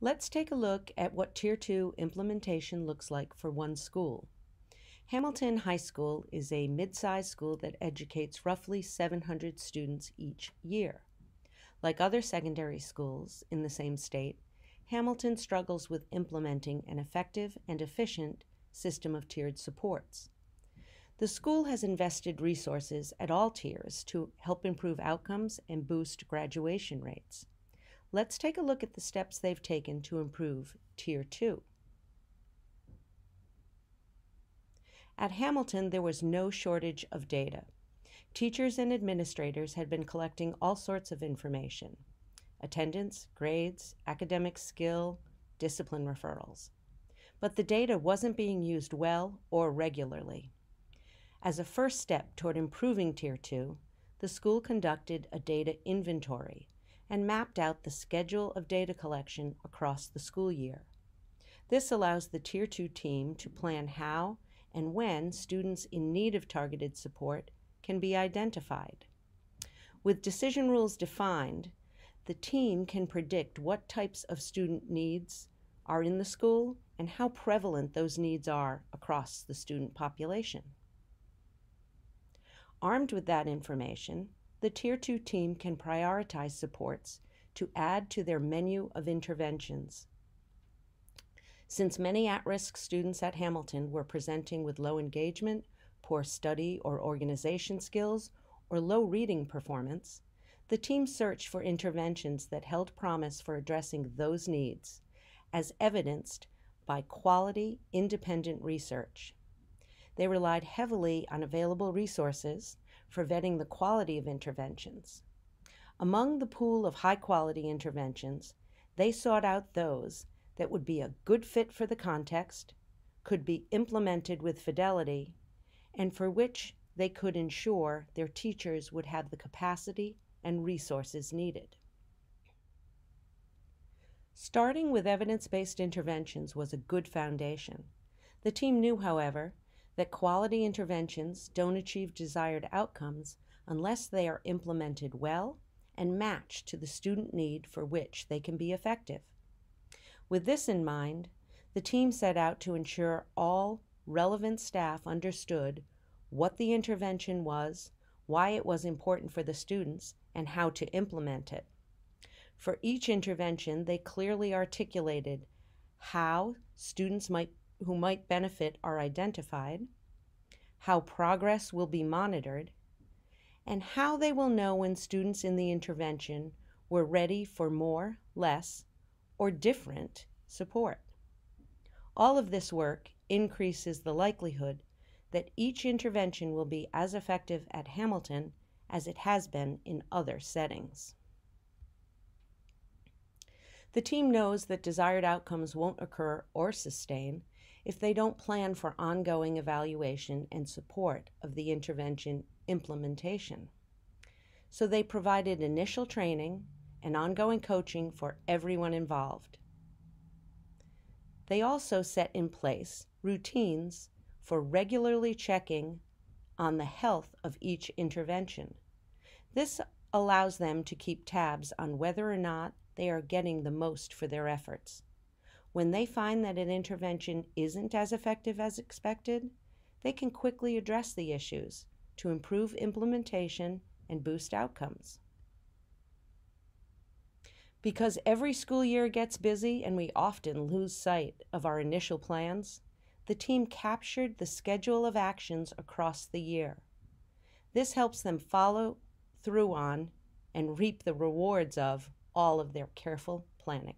Let's take a look at what Tier 2 implementation looks like for one school. Hamilton High School is a mid-sized school that educates roughly 700 students each year. Like other secondary schools in the same state, Hamilton struggles with implementing an effective and efficient system of tiered supports. The school has invested resources at all tiers to help improve outcomes and boost graduation rates. Let's take a look at the steps they've taken to improve Tier 2. At Hamilton, there was no shortage of data. Teachers and administrators had been collecting all sorts of information attendance, grades, academic skill, discipline referrals. But the data wasn't being used well or regularly. As a first step toward improving Tier 2, the school conducted a data inventory and mapped out the schedule of data collection across the school year. This allows the Tier 2 team to plan how and when students in need of targeted support can be identified. With decision rules defined, the team can predict what types of student needs are in the school and how prevalent those needs are across the student population. Armed with that information, the Tier 2 team can prioritize supports to add to their menu of interventions. Since many at risk students at Hamilton were presenting with low engagement, poor study or organization skills, or low reading performance, the team searched for interventions that held promise for addressing those needs, as evidenced by quality, independent research. They relied heavily on available resources for vetting the quality of interventions. Among the pool of high quality interventions, they sought out those that would be a good fit for the context, could be implemented with fidelity, and for which they could ensure their teachers would have the capacity and resources needed. Starting with evidence based interventions was a good foundation. The team knew, however, that quality interventions don't achieve desired outcomes unless they are implemented well and matched to the student need for which they can be effective. With this in mind, the team set out to ensure all relevant staff understood what the intervention was, why it was important for the students, and how to implement it. For each intervention, they clearly articulated how students might who might benefit are identified, how progress will be monitored, and how they will know when students in the intervention were ready for more, less, or different support. All of this work increases the likelihood that each intervention will be as effective at Hamilton as it has been in other settings. The team knows that desired outcomes won't occur or sustain if they don't plan for ongoing evaluation and support of the intervention implementation. So they provided initial training and ongoing coaching for everyone involved. They also set in place routines for regularly checking on the health of each intervention. This allows them to keep tabs on whether or not they are getting the most for their efforts. When they find that an intervention isn't as effective as expected, they can quickly address the issues to improve implementation and boost outcomes. Because every school year gets busy and we often lose sight of our initial plans, the team captured the schedule of actions across the year. This helps them follow through on and reap the rewards of all of their careful planning.